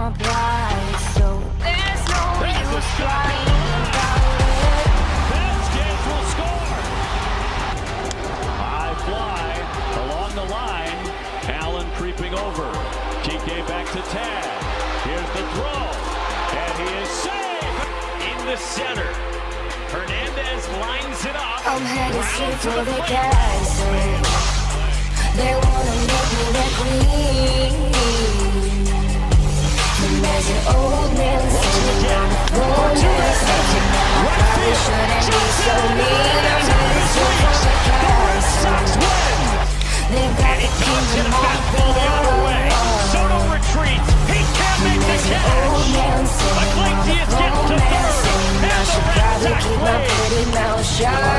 my pride, so there's no use crying about it. Vázquez will score. High fly along the line. Allen creeping over. Kike back to Tad. Here's the throw. And he is safe in the center. Hernandez lines it up. I'm headed straight for the castle. Yeah.